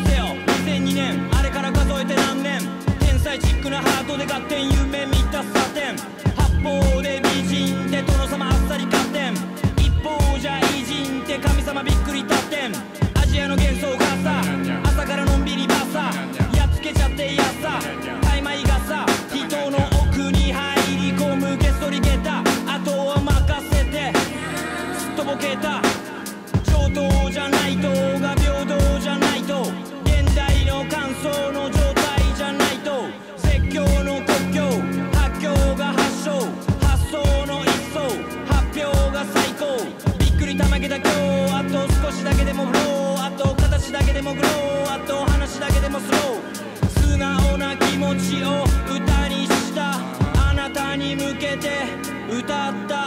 せよ。2002年あれから数えて何年。天才チックなハートで合点夢見たサテン八方で美人で殿様あっさり勝点ん。一方じゃ偉人って神様びっくり立ってん。アジアの幻想がさ朝からのんびりバさサやっつけちゃってやっさ曖昧がさ人の奥に入り込むゲストリゲタあとは任せてすっとぼけた。上等じゃないとが平等じゃないと現代の感想の状態じゃないと絶叫の国境発狂が発祥発想の一層発表が最高びっくりたまげた今日あと少しだけでもフローあと形だけでもグローあと話だけでもスロー素直な気持ちを歌にしたあなたに向けて歌った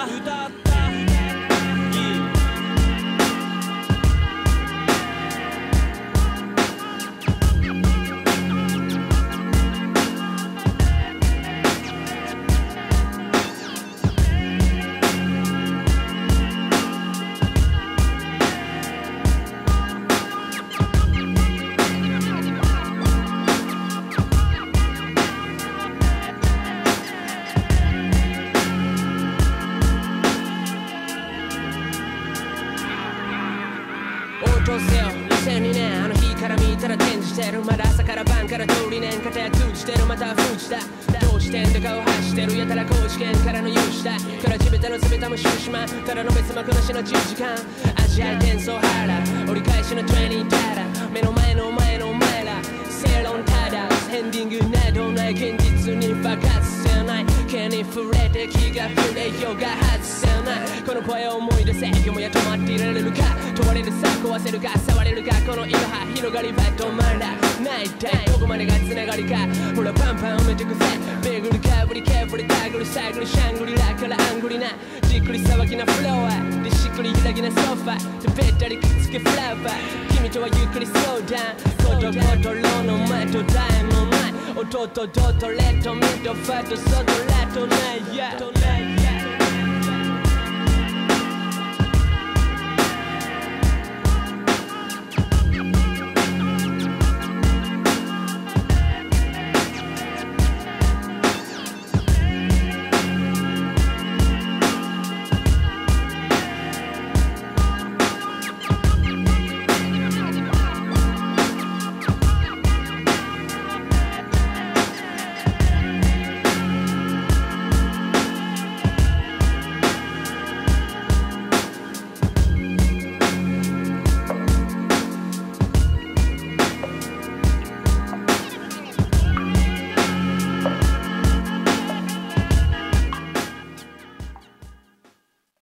してる。まだ朝から晩から通り年片や通じてる。また封じた。どうしてんだかを発してる。やたら高知県からの融資だ。から地べたのすべたも終始まただの別幕なしの10時間味わい転送腹折り返しのトレーニングただ。目の前のお前のお前ら。正論ただ。エンディングなどない現実に爆発せない。毛に触れて気が触れようが外せない。この声を思い出せ。よもや止まっていられるか。わせるか触れるかこの色は広がりは止まらないってどこまでが繋がりかほらパンパン埋めてくぜベーグルかぶりかぶりタグル探るシャングリラからアングリなじっくり騒ぎなフロアでしっくり開きなソファでべったりくっつけフラワー君とはゆっくりスローダウンことことろの前とタイムのない音とドとレッドミッドファットソドレッドナイヤ